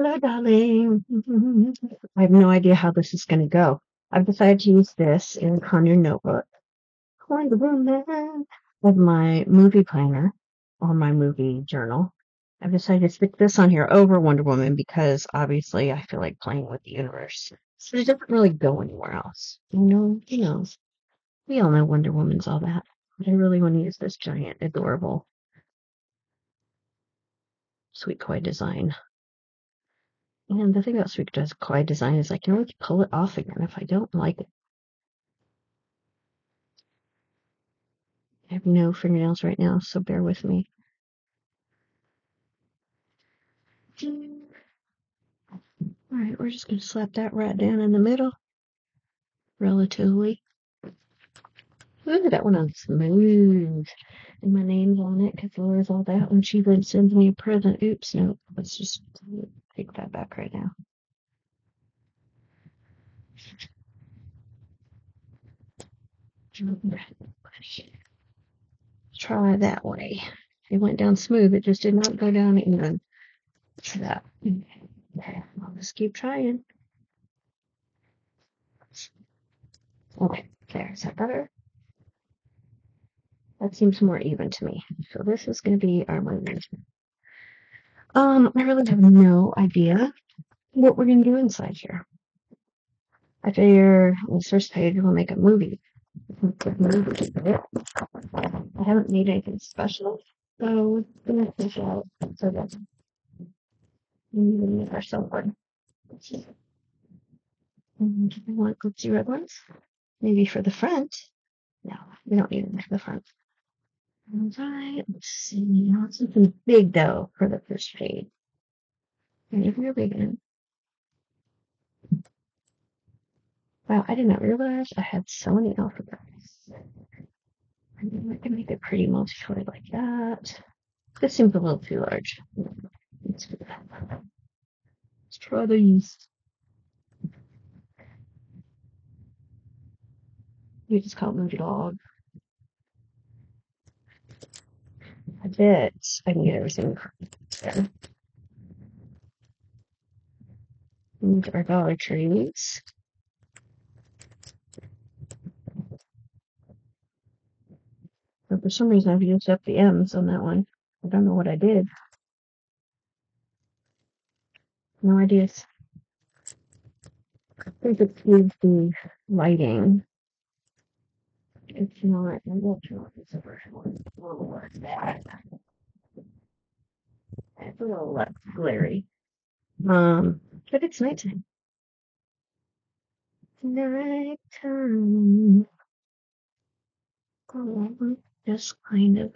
Hello, darling. I have no idea how this is going to go. I've decided to use this in Conure Notebook. Wonder Woman of my movie planner or my movie journal. I've decided to stick this on here over Wonder Woman because obviously I feel like playing with the universe. So it doesn't really go anywhere else. You know, you know, we all know Wonder Woman's all that. But I really want to use this giant, adorable, Sweet Kawaii Design. And the thing about Sweet Kawaii Design is I can always pull it off again if I don't like it. I have no fingernails right now, so bear with me. Alright, we're just going to slap that right down in the middle. Relatively. Ooh, that one on smooth. And my name's on it because Laura's all that when she then sends me a present. Oops, no. Let's just take that back right now. Try that way. It went down smooth. It just did not go down even. Try that. Okay, I'll just keep trying. Okay, there. Is that better? That seems more even to me. So this is going to be our movement. Um, I really have no idea what we're going to do inside here. I figure on the first page we'll make a movie. I haven't made anything special, so it's gonna fish out so that we make ourselves one. And we want glitzy red ones. Maybe for the front. No, we don't need them for the front. Alright, let's see. It's something big though for the first page. Maybe a big one. Wow, I did not realize I had so many alphabets. I mean, I can make it pretty multicolored like that. This seems a little too large. Let's, let's try these. We just call it Movie Log. I bet I can get everything there. And our Dollar Trees. But for some reason I've used up the M's on that one. I don't know what I did. No ideas. I think it's the lighting. It's not, I will turn off this version one. A little less bad. It's a little less glary. Um, but it's nighttime. Nighttime. Oh, just kind of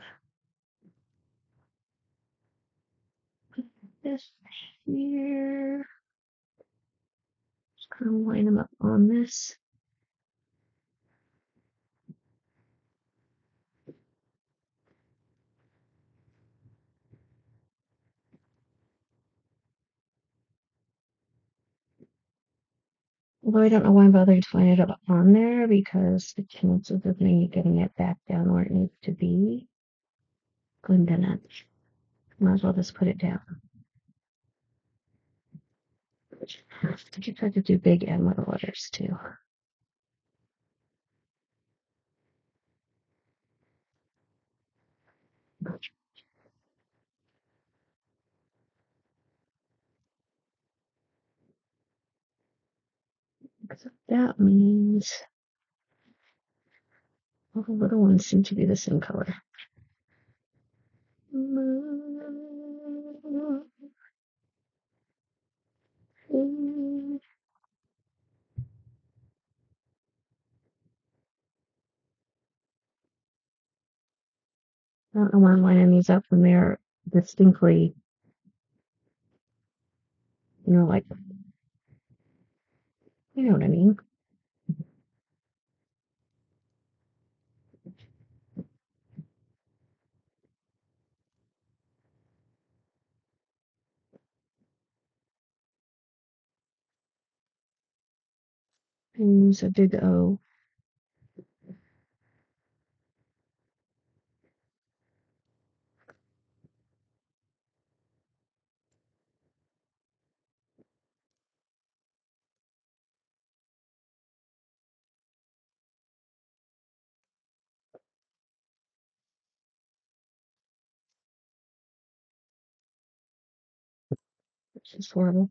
put this here. Just kind of line them up on this. Although I don't know why I'm bothering to line it up on there because the chances of me getting it back down where it needs to be, good not. Might as well just put it down. I could try to do big and little letters too. So that means all the little ones seem to be the same color. I don't know why I'm lining these up when they're distinctly, you know, like, you know what I mean. Use a big O. It's horrible.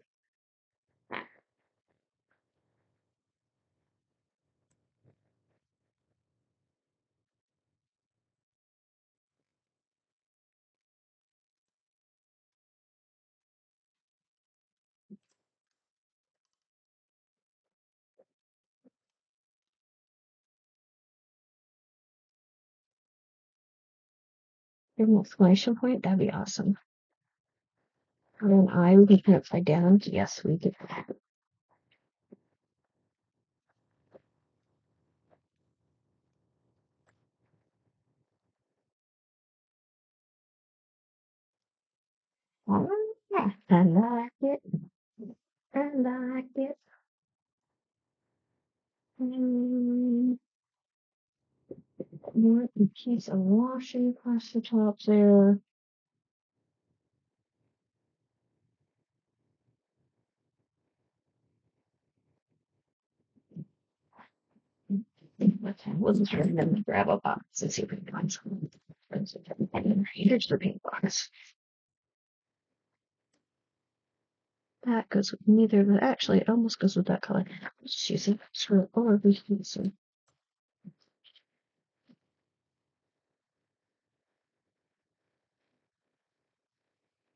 An exclamation point. That'd be awesome. And we can turn upside down. Yes, we could. I like it. I like it. Mm, What a piece of washing across the top there. We'll just run them grab a box and see if we can find some. Here's the paint box. That goes with neither, but actually it almost goes with that color. Let's just use it for or oh, we can use.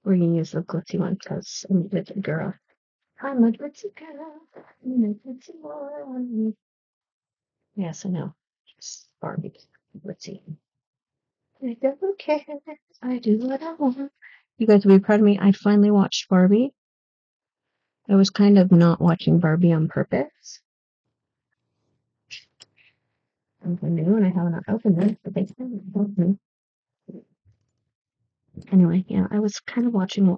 We're gonna use the glitzy one because I'm a glitzy girl. I'm a glitzy girl. I'm a glitzy boy. Yes, I know. Just Barbie. see. I don't care. I do what I want. You guys will be proud of me. I finally watched Barbie. I was kind of not watching Barbie on purpose. Something new, and I have not opened it, but they haven't opened. Anyway, yeah, I was kind of watching,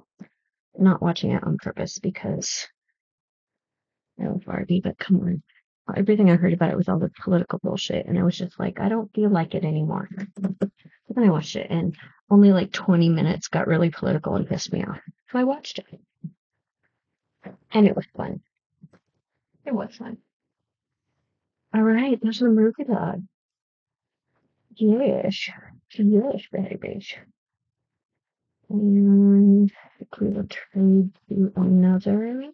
not watching it on purpose because I love Barbie, but come on. Everything I heard about it was all the political bullshit, and I was just like, I don't feel like it anymore. But then I watched it, and only like 20 minutes got really political and pissed me off. So I watched it. And it was fun. It was fun. All right, there's the movie log. Yes. Yes, baby. And we will trade to another.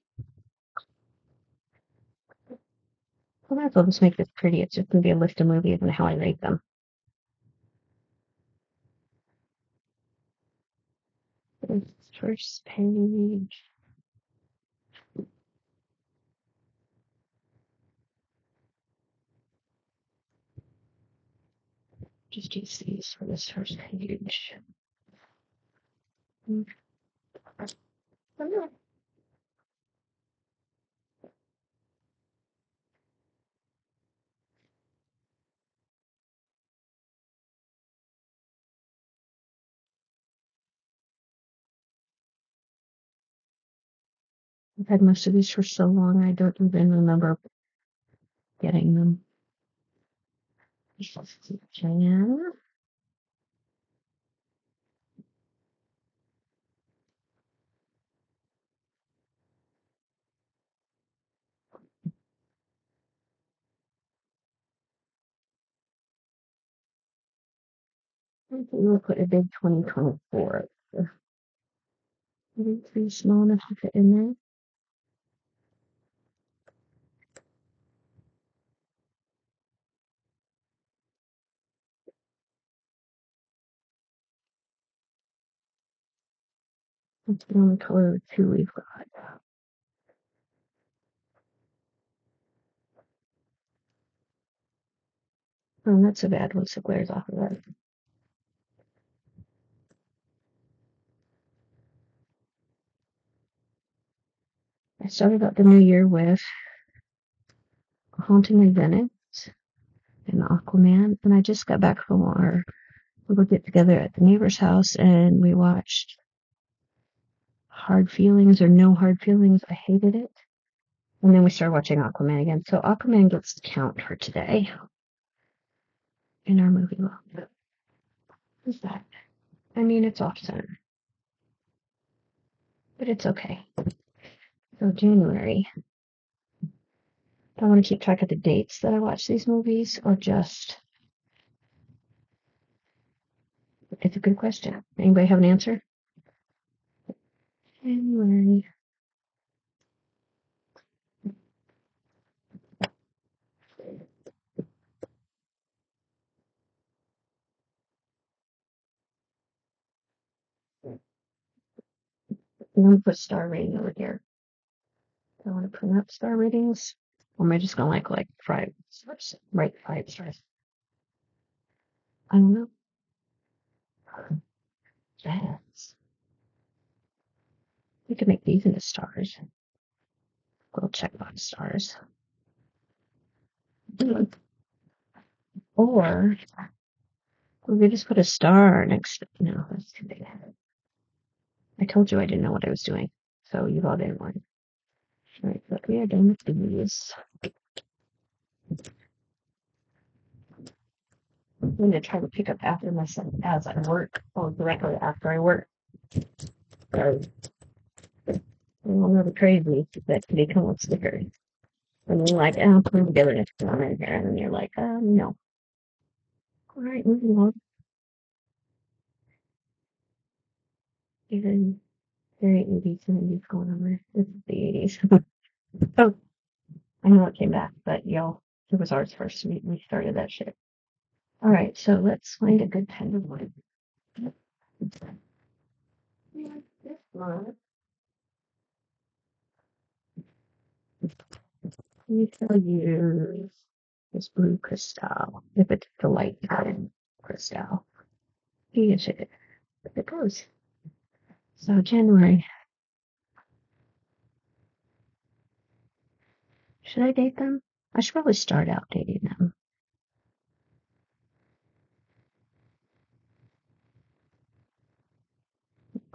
I might as well just make this pretty. It's just going to be a list of movies and how I rate them. First page. Just use these for this first page. Mm. I've had most of these for so long, I don't even remember getting them. Jan. We'll put a big 2024. Maybe three small enough to fit in there. That's the only color of two we've got. Oh, that's so bad once it glares off of that. I started out the new year with Haunting in Venice and Aquaman, and I just got back from our would get together at the neighbor's house and we watched Hard Feelings or No Hard Feelings. I hated it. And then we started watching Aquaman again. So Aquaman gets to count for today in our movie log. Who's that? I mean, it's off center. But it's okay. So January. Do I want to keep track of the dates that I watch these movies or just it's a good question. Anybody have an answer? Anyway, I'm gonna put star rating over here. I want to print up star ratings? Or am I just gonna like like five stars? Right, five stars. I don't know. Yes. We could make these into stars. Little checkbox stars. Or we could just put a star next to no, that's too big. I told you I didn't know what I was doing. So you've all didn't want. Alright, but we are done with these. I'm going to try to pick up after myself as I work, or directly after I work. So, I'm a crazy that they come with stickers. And you're like, oh, put them together next time in here. And you're like, um, no. All right, moving on. Even very 80s, 70s going on there. This is the 80s. oh, I know it came back, but y'all, it was ours first. We, we started that shit. All right, so let's find a good to wood. This one. Please shall use this blue crystal. If it's the light green crystal. Use it. It goes. So January. Should I date them? I should probably start out dating them.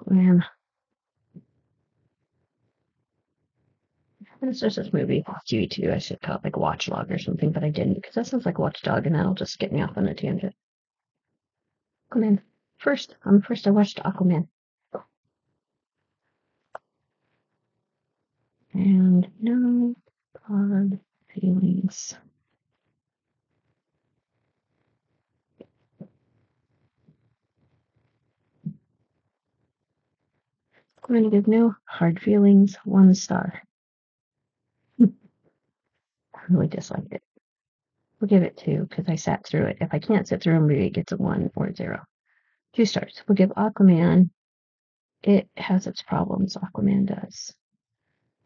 Man. And it's just this movie, TV2. I should call it like Watchlog or something, but I didn't because that sounds like Watchdog and that'll just get me off on a tangent. Aquaman. First, um, first I watched Aquaman. And no hard feelings. I'm to give no hard feelings one star. Really disliked it. We'll give it two because I sat through it. If I can't sit through it, maybe it gets a one or a zero. Two stars. We'll give Aquaman. It has its problems. Aquaman does.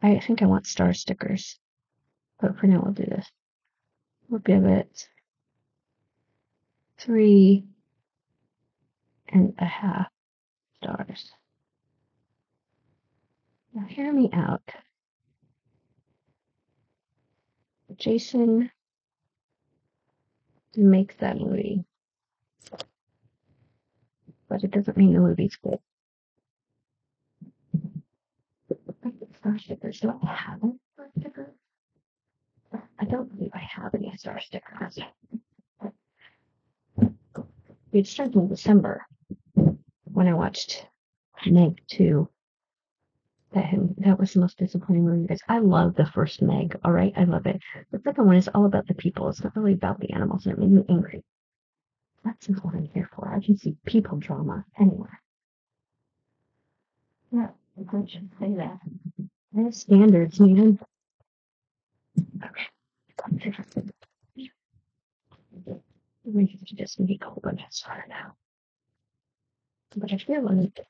I think I want star stickers. But for now, we'll do this. We'll give it three and a half stars. Now, hear me out. Jason makes that movie, but it doesn't mean the movie's good. Star stickers. Do I have any star stickers? I don't believe I have any star stickers. It started in December when I watched Meg 2 that that was the most disappointing movie, guys. I love the first Meg. All right, I love it. The second one is all about the people. It's not really about the animals, and it made me angry. That's not what I'm here for. I can see people drama anywhere. Yeah, I should say that. I have standards, man. Okay. We should just make a whole bunch of now. But I feel like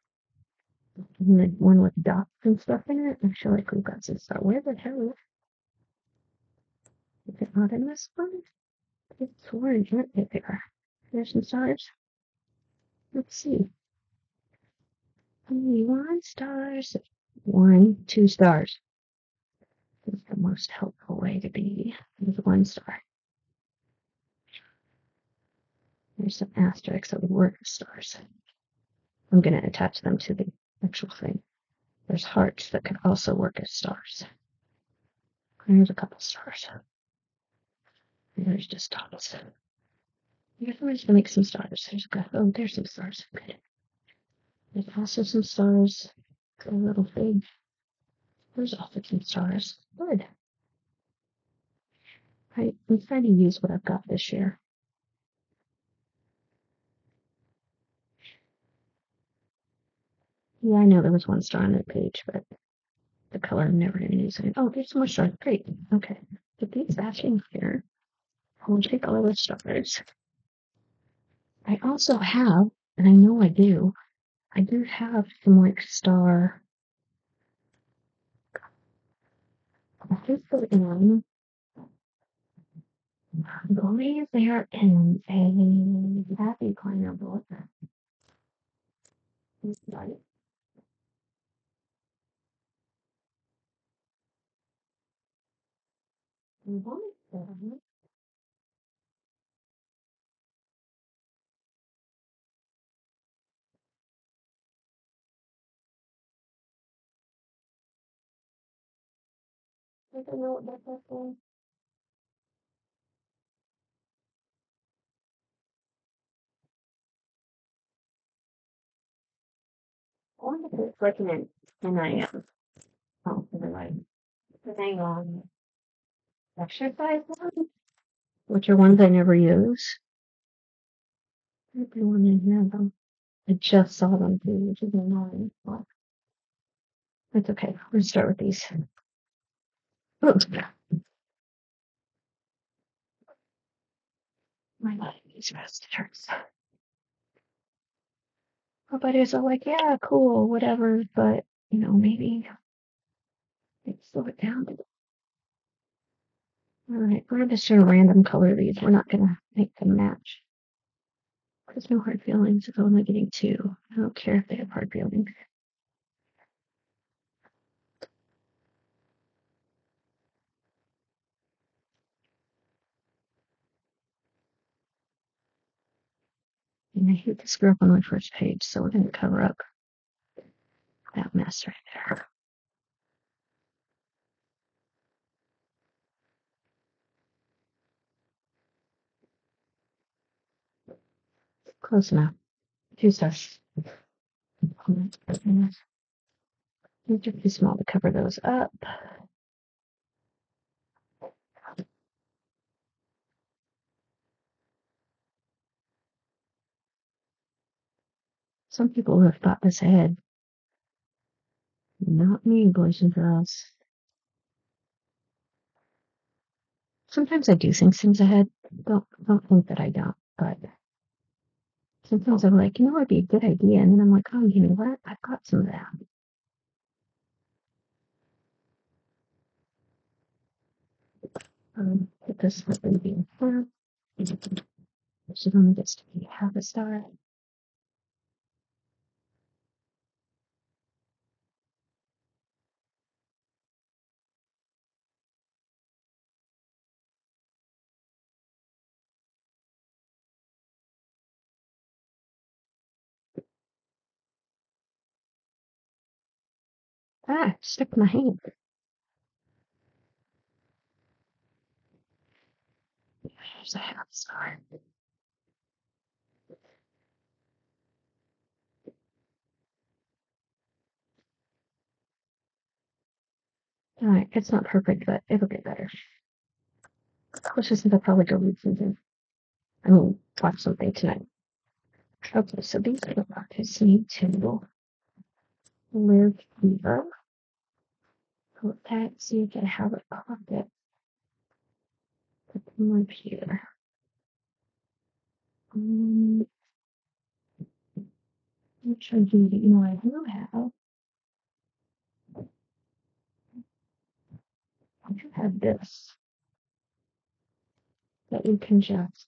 the one with dots and stuff in it. I feel like we've got some stuff. Where the hell is it not in this one? It's orange, right there. There's some stars. Let's see. Only one stars. One, two stars. That's the most helpful way to be with one star. There's some asterisks that would work stars. I'm going to attach them to the actual thing. There's hearts that can also work as stars. There's a couple stars. There's just dots. Guess I'm gonna make some stars. There's a oh, there's some stars. Good. There's also some stars. A little fig. There's also some stars. Good. I, I'm trying to use what I've got this year. Yeah, I know there was one star on that page, but the color I'm never going to use it. Oh, there's more stars. Great. Okay. Put these back here. I'll take all of the stars. I also have, and I know I do, I do have some like star I think they're in, I believe they are in a happy planner book. Right. Say, I don't know what that's for. I wonder if it's recommend and I am. Oh, never mind. Thing on exercise ones, which are ones I never use. Everyone in here though. I just saw them too, which is annoying. But it's okay. We'll start with these. Oops. My body needs rest. It hurts. My buddies are like, yeah, cool, whatever, but you know, maybe like, slow it down. All right, we're just gonna random color these. We're not gonna make them match. There's no hard feelings. If I'm only getting two, I don't care if they have hard feelings. And I hate to screw up on my first page, so we're gonna cover up that mess right there. Close enough. Two stars. These are too small to cover those up. Some people have thought this ahead. Not me, boys and girls. Sometimes I do think things ahead. Don't don't think that I don't, but sometimes I'm like, you know, it'd be a good idea, and then I'm like, oh, you know what? I've got some of that. Um, put this baby in front. She only gets to be half a star. Ah, stuck my hand. There's a half star. All right, it's not perfect, but it'll get better. Especially since I'll probably go read something. I mean, watch something tonight. Okay, so these little buckets need to live here. Put that so you can have a pocket. Put them up here. Um, which I do, you know, I do have. I do have this that you can just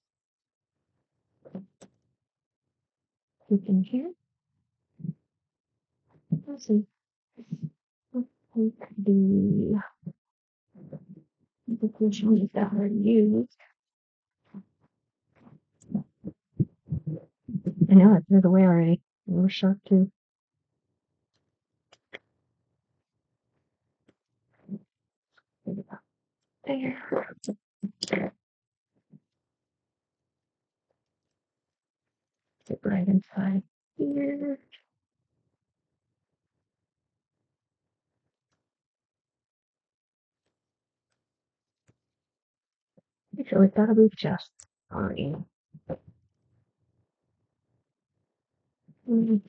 put in here. Let's see. Take the cushions that are used. I know it threw it away already. We were sharp too. There. Get right inside here. Actually, that'll be just fine. I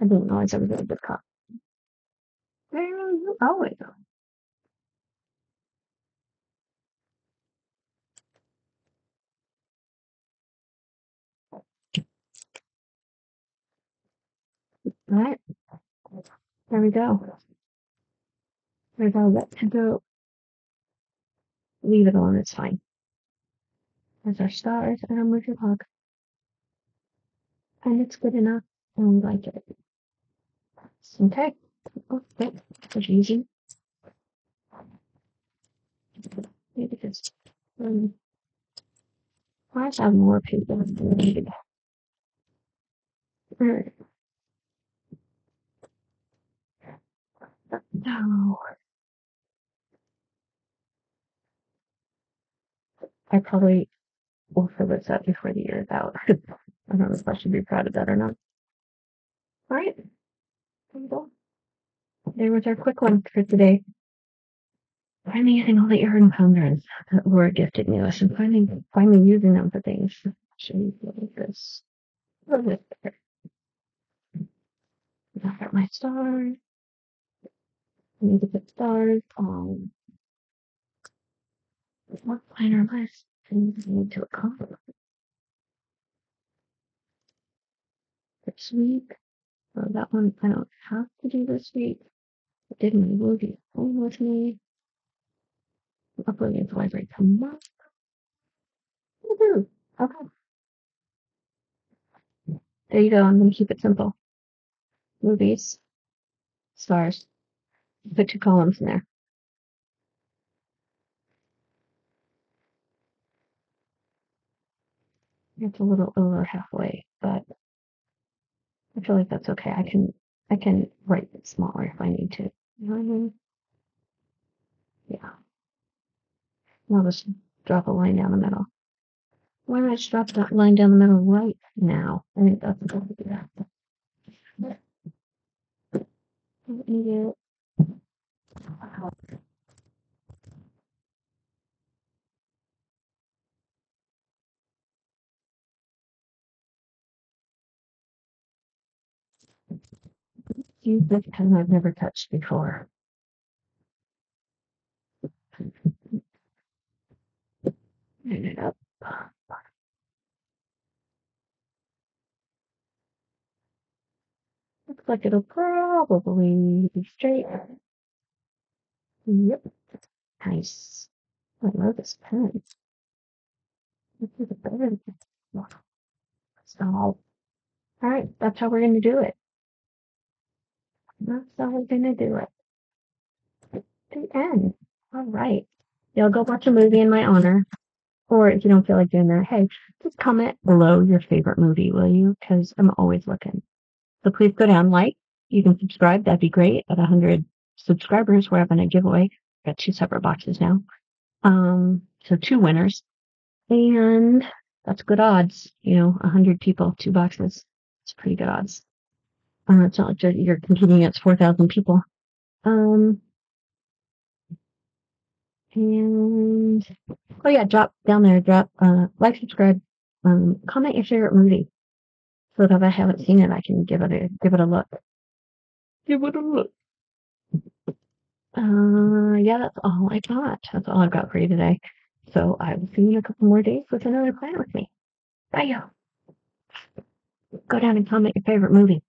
didn't realize I was able to cut. Where are you going? Right? There we go. There we go. Let to go. Leave it alone. It's fine. There's our stars and our movie log. And it's good enough. And we like it. Okay. Oh, that was easy. Maybe just um, I have more than needed. No. I probably will fill this up before the year is out. I don't know if I should be proud of that or not. Alright. There we go. There was our quick one for today. Finally using all the Erin Condrens that Laura gifted me with and finally finally using them for things. Show you like this. It? I got my stars. I need to put stars on what planner list things I need to accomplish this week. So that one I don't have to do this week. I did my movie home with me. I'm uploading to library tomorrow. Woohoo! Okay. There you go. I'm gonna keep it simple. Movies, stars. Put two columns in there. It's a little over halfway, but I feel like that's okay. I can I can write it smaller if I need to. You know what I mean? Yeah. I'll just drop a line down the middle. Why don't I just drop that line down the middle right now? I think that's a good idea. Don't need it. Use this pen I've never touched before. Turn it up. Looks like it'll probably be straight. Yep. Nice. I love this pen. This is better So, alright, that's how we're gonna do it. That's how we're gonna do it. The end. Alright. Y'all go watch a movie in my honor. Or if you don't feel like doing that, hey, just comment below your favorite movie, will you? Because I'm always looking. So please go down, like, you can subscribe, that'd be great. At 100 subscribers, we're having a giveaway. Got two separate boxes now. Um, so two winners. And that's good odds. You know, 100 people, two boxes. It's pretty good odds. Uh, it's not like you're competing against 4,000 people. Um, and oh yeah, drop down there, drop uh, like, subscribe, um, comment your favorite movie, so that if I haven't seen it, I can give it a give it a look. Give it a look. Uh, yeah, that's all I got. That's all I've got for you today. So I will see you in a couple more days with another plan with me. Bye, y'all. Go down and comment your favorite movie.